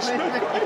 guys.